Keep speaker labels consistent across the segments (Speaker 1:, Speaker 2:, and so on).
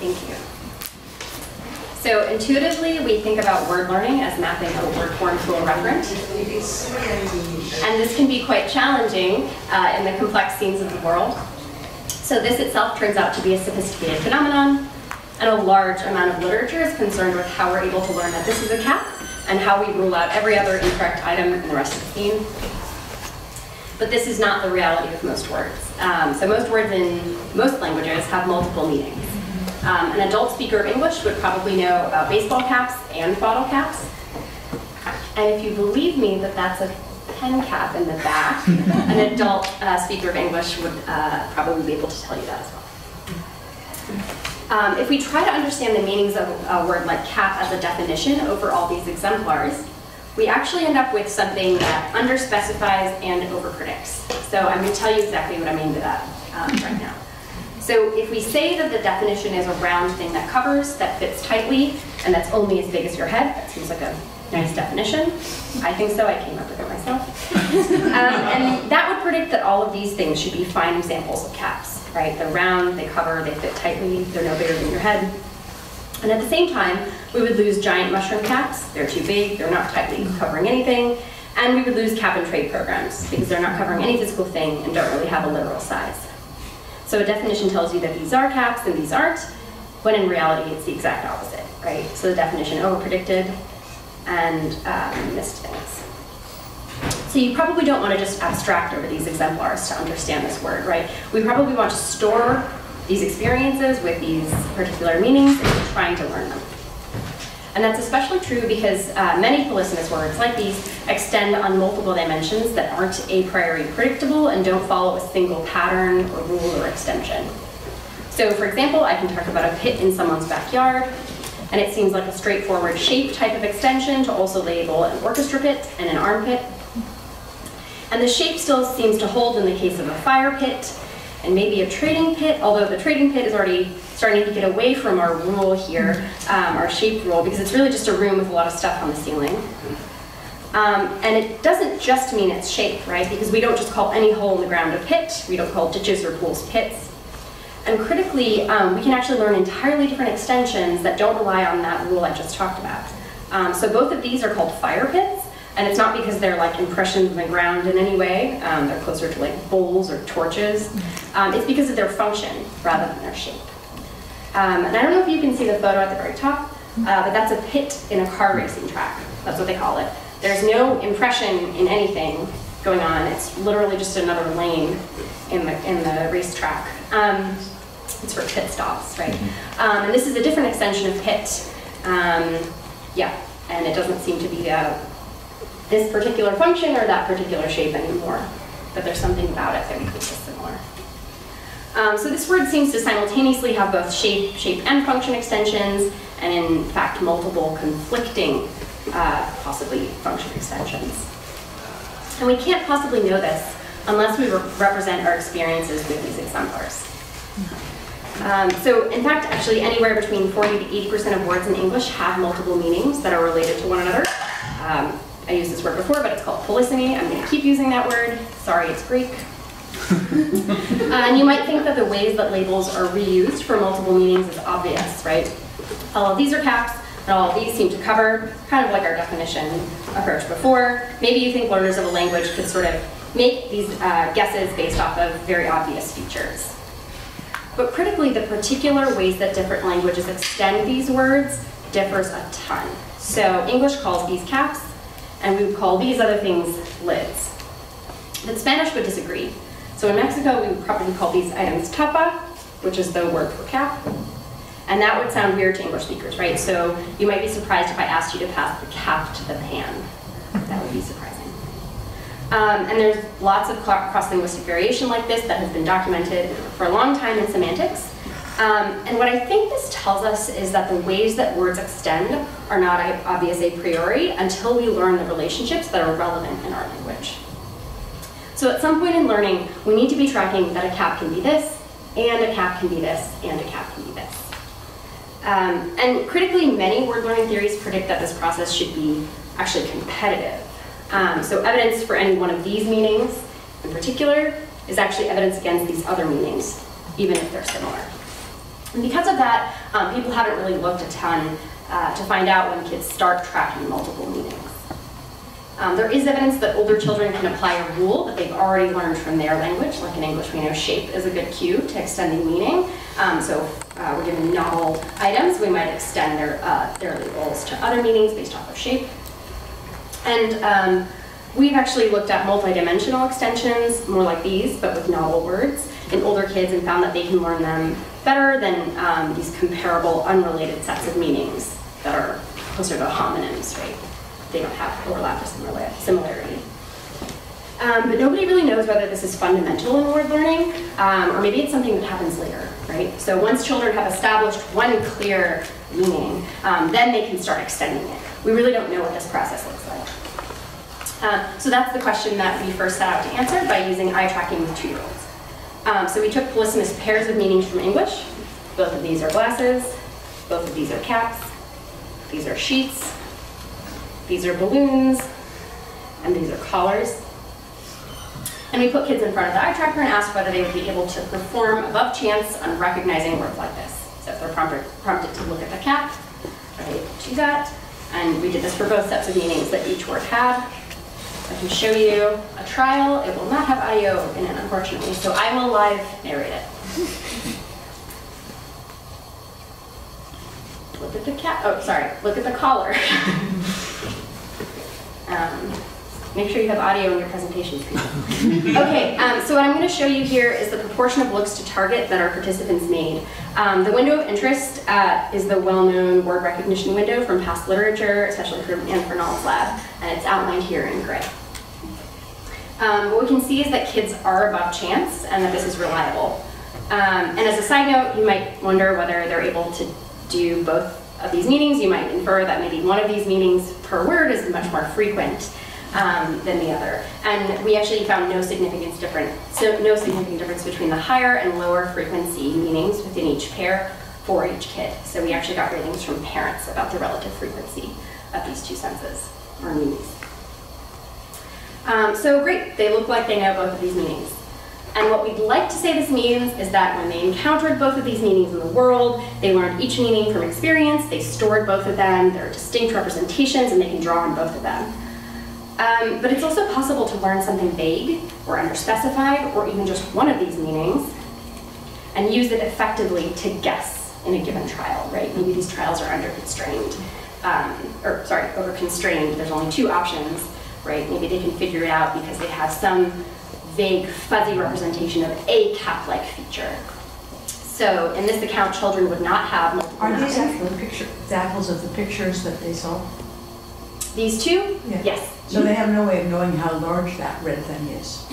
Speaker 1: Thank you. So intuitively, we think about word learning as mapping a word form to a referent. And this can be quite challenging uh, in the complex scenes of the world. So this itself turns out to be a sophisticated phenomenon, and a large amount of literature is concerned with how we're able to learn that this is a cap, and how we rule out every other incorrect item in the rest of the scene. But this is not the reality of most words. Um, so most words in most languages have multiple meanings. Um, an adult speaker of English would probably know about baseball caps and bottle caps. And if you believe me that that's a pen cap in the back, an adult uh, speaker of English would uh, probably be able to tell you that as well. Um, if we try to understand the meanings of a word like cap as a definition over all these exemplars, we actually end up with something that underspecifies and overpredicts. So I'm going to tell you exactly what I mean by that um, right now. So if we say that the definition is a round thing that covers, that fits tightly, and that's only as big as your head, that seems like a nice definition. I think so, I came up with it myself. um, and that would predict that all of these things should be fine examples of caps, right? They're round, they cover, they fit tightly, they're no bigger than your head. And at the same time, we would lose giant mushroom caps. They're too big, they're not tightly covering anything. And we would lose cap and trade programs because they're not covering any physical thing and don't really have a literal size. So a definition tells you that these are caps and these aren't, when in reality it's the exact opposite, right? So the definition over-predicted and um, missed things. So you probably don't want to just abstract over these exemplars to understand this word, right? We probably want to store these experiences with these particular meanings and trying to learn them. And that's especially true because uh, many polysemous words like these extend on multiple dimensions that aren't a priori predictable and don't follow a single pattern or rule or extension. So for example, I can talk about a pit in someone's backyard, and it seems like a straightforward shape type of extension to also label an orchestra pit and an armpit. And the shape still seems to hold in the case of a fire pit, and maybe a trading pit, although the trading pit is already starting to get away from our rule here, um, our shape rule, because it's really just a room with a lot of stuff on the ceiling. Um, and it doesn't just mean its shape, right? Because we don't just call any hole in the ground a pit. We don't call ditches or pools pits. And critically, um, we can actually learn entirely different extensions that don't rely on that rule I just talked about. Um, so both of these are called fire pits, and it's not because they're like impressions in the ground in any way. Um, they're closer to like bowls or torches. Um, it's because of their function rather than their shape. Um, and I don't know if you can see the photo at the very top, uh, but that's a pit in a car racing track. That's what they call it. There's no impression in anything going on. It's literally just another lane in the, in the racetrack. Um, it's for pit stops, right? Mm-hmm. Um, and this is a different extension of pit. Um, yeah, and it doesn't seem to be uh, this particular function or that particular shape anymore. But there's something about it that makes it similar. Um, so this word seems to simultaneously have both shape, shape and function extensions, and in fact multiple conflicting, uh, possibly function extensions. And we can't possibly know this unless we re represent our experiences with these exemplars. Um, so in fact, actually anywhere between 40 to 80% of words in English have multiple meanings that are related to one another. Um, I used this word before, but it's called polysemy. I'm going to keep using that word. Sorry, it's Greek. Uh, and you might think that the ways that labels are reused for multiple meanings is obvious, right? All of these are caps, and all of these seem to cover, kind of like our definition approach before. Maybe you think learners of a language could sort of make these uh, guesses based off of very obvious features. But critically, the particular ways that different languages extend these words differs a ton. So English calls these caps, and we would call these other things lids. But Spanish would disagree. So in Mexico, we would probably call these items tapa, which is the word for cap. And that would sound weird to English speakers, right? So you might be surprised if I asked you to pass the cap to the pan. That would be surprising. Um, and there's lots of cross-linguistic variation like this that has been documented for a long time in semantics. Um, and what I think this tells us is that the ways that words extend are not obvious a priori until we learn the relationships that are relevant in our language. So at some point in learning, we need to be tracking that a cap can be this, and a cap can be this, and a cap can be this. Um, and critically, many word learning theories predict that this process should be actually competitive. Um, so evidence for any one of these meanings in particular is actually evidence against these other meanings, even if they're similar. And because of that, um, people haven't really looked a ton uh, to find out when kids start tracking multiple meanings. Um, there is evidence that older children can apply a rule that they've already learned from their language, like in English we know shape is a good cue to extending meaning. Um, so if uh, we're given novel items, we might extend their, uh, their labels to other meanings based off of shape. And um, we've actually looked at multidimensional extensions, more like these, but with novel words, in older kids and found that they can learn them better than um, these comparable, unrelated sets of meanings that are closer to homonyms, right? They don't have overlap or similarity. Um, but nobody really knows whether this is fundamental in word learning, um, or maybe it's something that happens later, right? So once children have established one clear meaning, um, then they can start extending it. We really don't know what this process looks like. Um, so that's the question that we first set out to answer by using eye tracking with two-year-olds. Um, so we took polysemous pairs of meanings from English. Both of these are glasses, both of these are caps, these are sheets, these are balloons, and these are collars. And we put kids in front of the eye tracker and asked whether they would be able to perform above chance on recognizing words like this. So if they're prompted, prompted to look at the cap, they do that. And we did this for both sets of meanings that each word had. I can show you a trial. It will not have audio in it, unfortunately, so I will live narrate it. look at the cap. Oh, sorry. Look at the collar. Um, make sure you have audio in your presentations. okay, um, so what I'm going to show you here is the proportion of looks to target that our participants made. Um, the window of interest uh, is the well-known word recognition window from past literature, especially from Anne Fernald's lab, and it's outlined here in gray. Um, what we can see is that kids are above chance and that this is reliable. Um, and as a side note, you might wonder whether they're able to do both of these meanings, you might infer that maybe one of these meanings per word is much more frequent um, than the other. And we actually found no significant difference, so no significant difference between the higher and lower frequency meanings within each pair for each kid. So we actually got ratings from parents about the relative frequency of these two senses or meanings. Um, so great, they look like they know both of these meanings. And what we'd like to say this means is that when they encountered both of these meanings in the world, they learned each meaning from experience, they stored both of them, there are distinct representations, and they can draw on both of them. Um, but it's also possible to learn something vague or underspecified, or even just one of these meanings, and use it effectively to guess in a given trial, right? Maybe these trials are under constrained, um, or sorry, over constrained, there's only two options, right? Maybe they can figure it out because they have some vague, fuzzy representation of a cap-like feature. So in this account, children would not have multiple
Speaker 2: Are these actually picture, examples of the pictures that they saw?
Speaker 1: These two?
Speaker 2: Yeah.
Speaker 1: Yes.
Speaker 2: So they have no way of knowing how large that red thing is?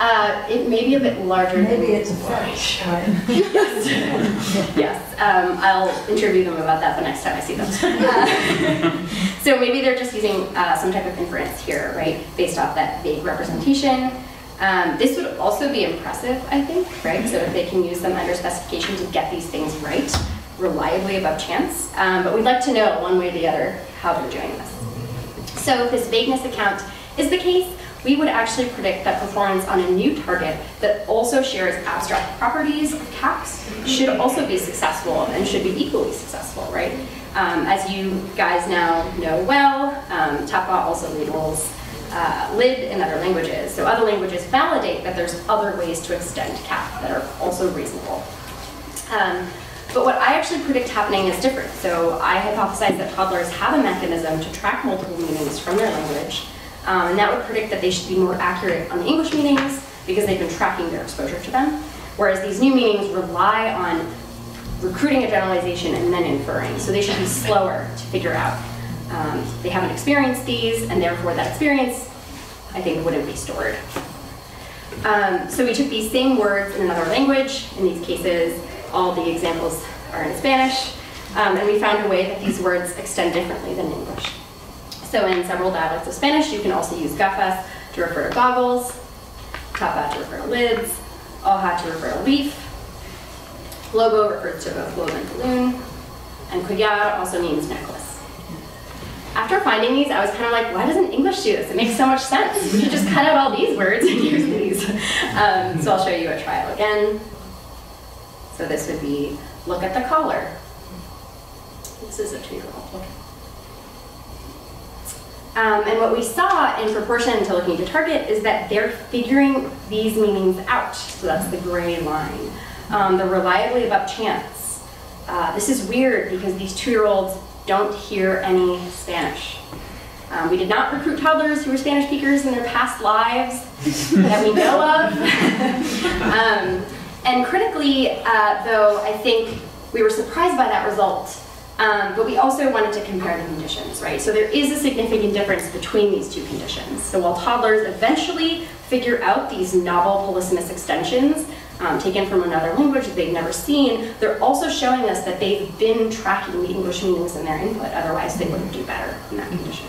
Speaker 1: Uh, it may be a bit larger.
Speaker 2: Maybe it's a fetish,
Speaker 1: yes. yes. Um, I'll interview them about that the next time I see them. Uh, so maybe they're just using uh, some type of inference here, right, based off that vague representation. Um, this would also be impressive, I think, right? So if they can use them under specification to get these things right, reliably above chance. Um, but we'd like to know one way or the other how they're doing this. So if this vagueness account is the case, we would actually predict that performance on a new target that also shares abstract properties of caps should also be successful and should be equally successful, right? Um, as you guys now know well, um, TAPA also labels uh, lid in other languages. So other languages validate that there's other ways to extend cap that are also reasonable. Um, but what I actually predict happening is different. So I hypothesize that toddlers have a mechanism to track multiple meanings from their language, um, and that would predict that they should be more accurate on the English meanings because they've been tracking their exposure to them. Whereas these new meanings rely on recruiting a generalization and then inferring. So they should be slower to figure out. Um, they haven't experienced these, and therefore that experience, I think, wouldn't be stored. Um, so we took these same words in another language. In these cases, all the examples are in Spanish. Um, and we found a way that these words extend differently than English. So in several dialects of Spanish, you can also use gafas to refer to goggles, tapa to refer to lids, hoja to refer to leaf, Globo refers to both globe and balloon, and collar also means necklace. After finding these, I was kind of like, why doesn't English do this? It makes so much sense. We could just cut out all these words and use these. Um, so I'll show you a trial again. So this would be, look at the collar. This is a two-year-old. Look. Um, and what we saw in proportion to looking to target is that they're figuring these meanings out. So that's the gray line. Um, the reliably above chance. Uh, this is weird because these two-year-olds don't hear any Spanish. Um, we did not recruit toddlers who were Spanish speakers in their past lives that we know of. um, and critically, uh, though, I think we were surprised by that result. Um, but we also wanted to compare the conditions, right? So there is a significant difference between these two conditions. So while toddlers eventually figure out these novel polysemous extensions, um, taken from another language that they've never seen, they're also showing us that they've been tracking the English meanings in their input, otherwise they wouldn't do better in that condition.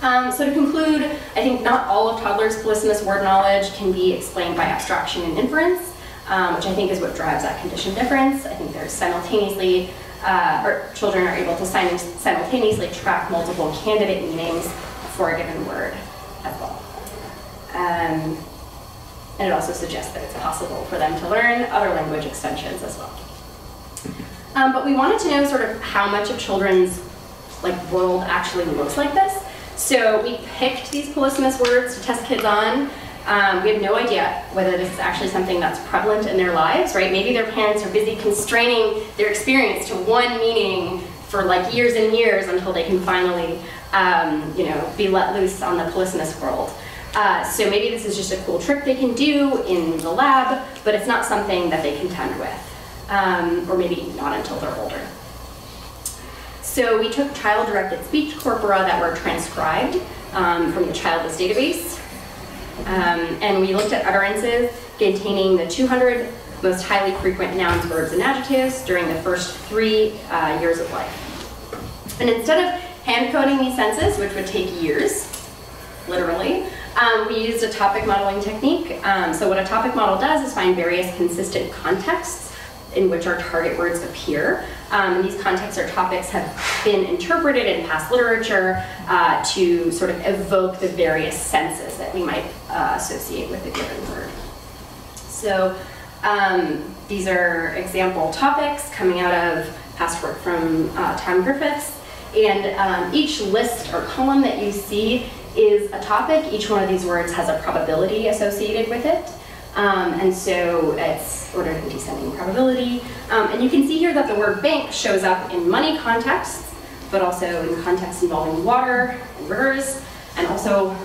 Speaker 1: Um, so to conclude, I think not all of toddlers' polysemous word knowledge can be explained by abstraction and inference, um, which I think is what drives that condition difference. I think there's simultaneously, uh, or children are able to simultaneously track multiple candidate meanings for a given word as well. Um, and it also suggests that it's possible for them to learn other language extensions as well. Um, but we wanted to know sort of how much of children's like world actually looks like this. So we picked these polysemous words to test kids on. Um, we have no idea whether this is actually something that's prevalent in their lives, right? Maybe their parents are busy constraining their experience to one meaning for like years and years until they can finally, um, you know, be let loose on the polysemous world. Uh, so maybe this is just a cool trick they can do in the lab, but it's not something that they contend with, um, or maybe not until they're older. So we took child-directed speech corpora that were transcribed um, from the CHILDES database, um, and we looked at utterances containing the 200 most highly frequent nouns, verbs, and adjectives during the first three uh, years of life. And instead of hand coding these senses, which would take years, literally, um, we used a topic modeling technique. Um, so what a topic model does is find various consistent contexts in which our target words appear. Um, these contexts or topics have been interpreted in past literature uh, to sort of evoke the various senses that we might uh, associate with a given word. So um, these are example topics coming out of past work from uh, Tom Griffiths. And um, each list or column that you see is a topic. Each one of these words has a probability associated with it. Um, and so it's ordered in descending probability. Um, and you can see here that the word bank shows up in money contexts, but also in contexts involving water and rivers, and also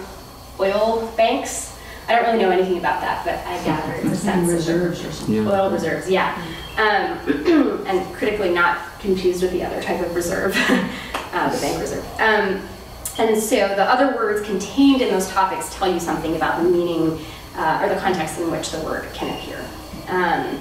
Speaker 1: oil banks. I don't really know anything about that, but I gather it's a sense
Speaker 2: reserves or something.
Speaker 3: Yeah.
Speaker 1: Oil reserves, yeah. Um, and critically not confused with the other type of reserve, uh, the bank reserve. Um, and so the other words contained in those topics tell you something about the meaning uh, or the context in which the word can appear. Um,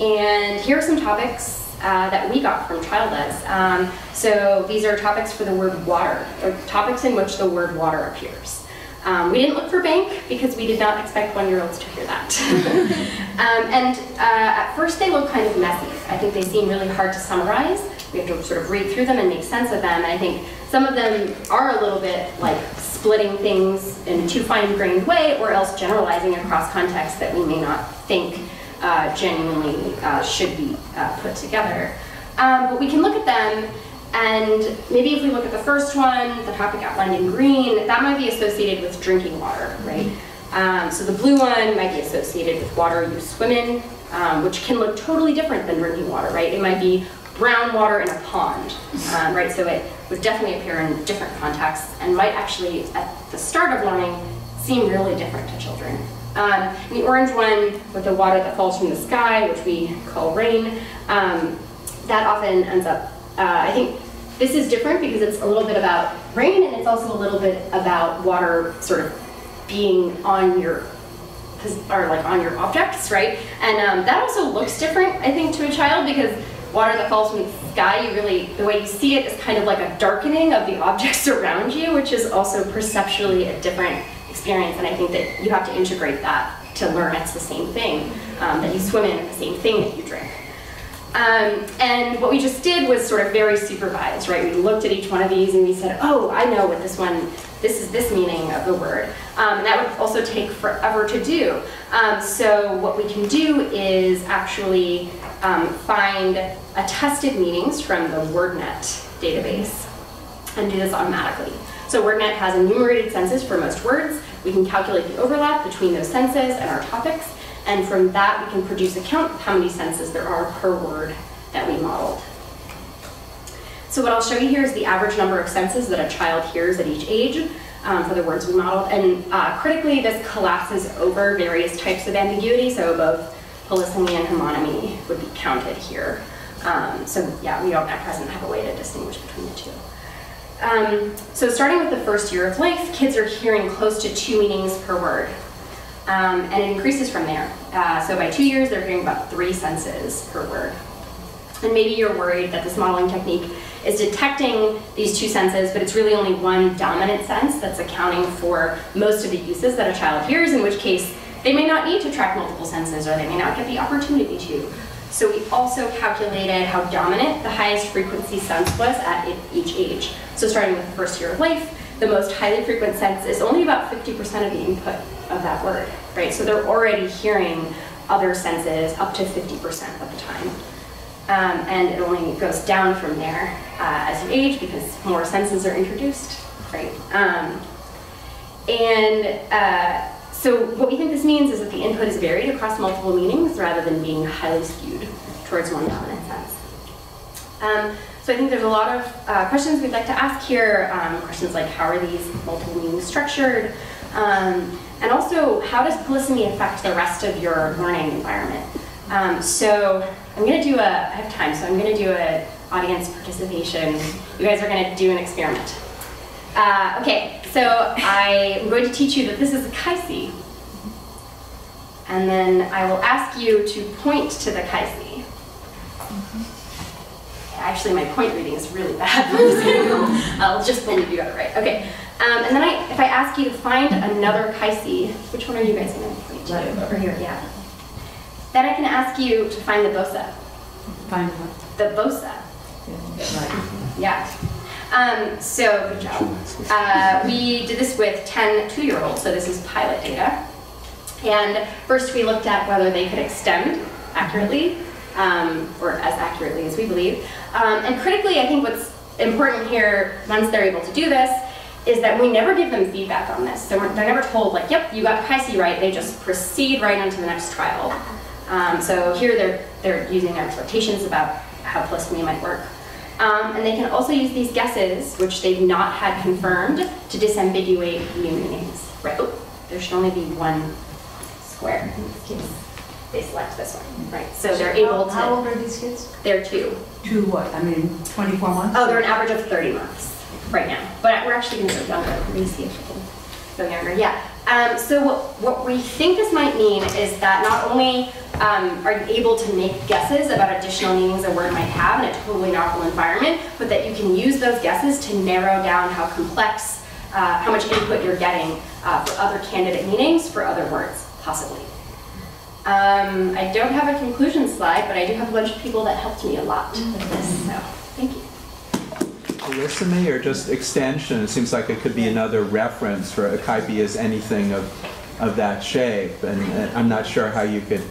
Speaker 1: and here are some topics uh, that we got from CHILDES. Um, so these are topics for the word water, or topics in which the word water appears. Um, we didn't look for bank because we did not expect one-year-olds to hear that. um, and uh, at first they look kind of messy. I think they seem really hard to summarize. We have to sort of read through them and make sense of them. And I think some of them are a little bit like splitting things in a too fine-grained way or else generalizing across contexts that we may not think uh, genuinely uh, should be uh, put together. Um, but we can look at them and maybe if we look at the first one, the topic outlined in green, that might be associated with drinking water, right? Um, so the blue one might be associated with water you swim in, um, which can look totally different than drinking water, right? It might be brown water in a pond, um, right? So it would definitely appear in different contexts and might actually, at the start of learning, seem really different to children. Um, the orange one with the water that falls from the sky, which we call rain, um, that often ends up, uh, I think this is different because it's a little bit about rain and it's also a little bit about water sort of being on your or like on your objects, right? And um, that also looks different, I think, to a child because water that falls from the sky, you really, the way you see it is kind of like a darkening of the objects around you, which is also perceptually a different experience. And I think that you have to integrate that to learn it's the same thing, um, that you swim in, the same thing that you drink. Um, and what we just did was sort of very supervised, right? We looked at each one of these and we said, oh, I know what this one this is this meaning of the word. Um, and that would also take forever to do. Um, so what we can do is actually um, find attested meanings from the WordNet database and do this automatically. So WordNet has enumerated senses for most words. We can calculate the overlap between those senses and our topics, and from that we can produce a count of how many senses there are per word that we modeled. So what I'll show you here is the average number of senses that a child hears at each age um, for the words we modeled. And uh, critically, this collapses over various types of ambiguity, so both polysemy and homonymy would be counted here. Um, so yeah, we don't at present have a way to distinguish between the two. Um, so starting with the first year of life, kids are hearing close to two meanings per word. Um, and it increases from there. Uh, so by two years, they're hearing about three senses per word. And maybe you're worried that this modeling technique is detecting these two senses, but it's really only one dominant sense that's accounting for most of the uses that a child hears, in which case they may not need to track multiple senses or they may not get the opportunity to. So we also calculated how dominant the highest frequency sense was at each age. So starting with the first year of life, the most highly frequent sense is only about 50% of the input of that word, right? So they're already hearing other senses up to 50% of the time. Um, and it only goes down from there uh, as you age because more senses are introduced, right? Um, and uh, so what we think this means is that the input is varied across multiple meanings rather than being highly skewed towards one dominant sense. Um, so I think there's a lot of uh, questions we'd like to ask here, um, questions like how are these multiple meanings structured, um, and also how does polysemy affect the rest of your learning environment? Um, so I'm going to do a, I have time, so I'm going to do an audience participation. You guys are going to do an experiment. Uh, okay, so I am going to teach you that this is a kaisi. And then I will ask you to point to the kaisi. Actually, my point reading is really bad. I'll just believe you got it right. Okay, um, and then I, if I ask you to find another kaisi, which one are you guys going to point to? Over here, yeah. Then I can ask you to find the bosa.
Speaker 2: Find what?
Speaker 1: The bosa.
Speaker 2: Yeah.
Speaker 1: Um, so, good job. Uh, we did this with 10 two-year-olds, so this is pilot data. And first we looked at whether they could extend accurately, um, or as accurately as we believe. Um, and critically, I think what's important here, once they're able to do this, is that we never give them feedback on this. So they're never told, like, yep, you got Kaisi right. They just proceed right on to the next trial. Um, so here they're, they're using their expectations about how polysemy might work. Um, and they can also use these guesses, which they've not had confirmed, to disambiguate new meanings. Right? Oh, there should only be one square in this case. They select this one, right? So they're able to.
Speaker 2: How old are these kids?
Speaker 1: They're two.
Speaker 2: Two what, I mean, 24 months?
Speaker 1: Oh, they're an average of 30 months right now. But we're actually going to go younger. Let me see if we can go younger. Yeah. Um, so what, what we think this might mean is that not only um, are able to make guesses about additional meanings a word might have in a totally novel environment, but that you can use those guesses to narrow down how complex, uh, how much input you're getting uh, for other candidate meanings for other words, possibly. Um, I don't have a conclusion slide, but I do have a bunch of people that helped me a lot with this, so thank you.
Speaker 3: Polysemy or just extension? It seems like it could be another reference for a kaipi as anything of, of that shape. And, and I'm not sure how you could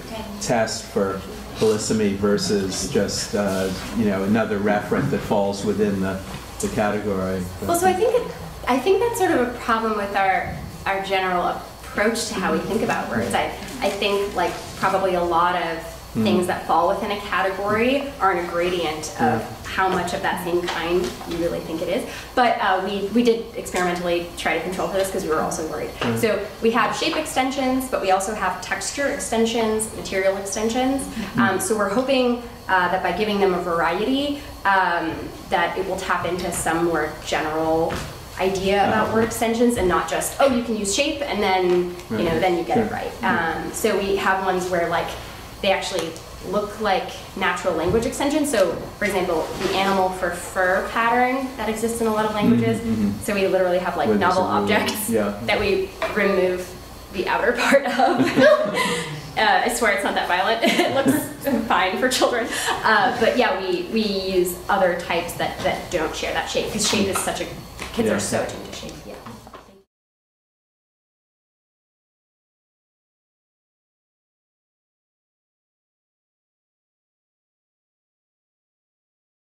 Speaker 3: test for polysemy versus just, uh, you know, another referent that falls within the, the category.
Speaker 1: Well, so I think it, I think that's sort of a problem with our our general approach to how we think about words. I I think like probably a lot of things that fall within a category are a gradient of how much of that same kind you really think it is. But uh, we we did experimentally try to control for this because we were also worried. So we have shape extensions, but we also have texture extensions, material extensions. Um, so we're hoping uh, that by giving them a variety, um, that it will tap into some more general idea about word extensions and not just oh you can use shape and then you know then you get it right. Um, so we have ones where like they actually look like natural language extensions. So for example, the animal for fur pattern that exists in a lot of languages.
Speaker 3: mhm.
Speaker 1: So we literally have like
Speaker 3: Where
Speaker 1: novel objects
Speaker 3: Yeah.
Speaker 1: that we remove the outer part of. Uh, I swear it's not that violent. it looks fine for children. Uh, but yeah, we, we use other types that, that don't share that shape because shape is such a, kids
Speaker 3: Yeah.
Speaker 1: are so attuned to shape.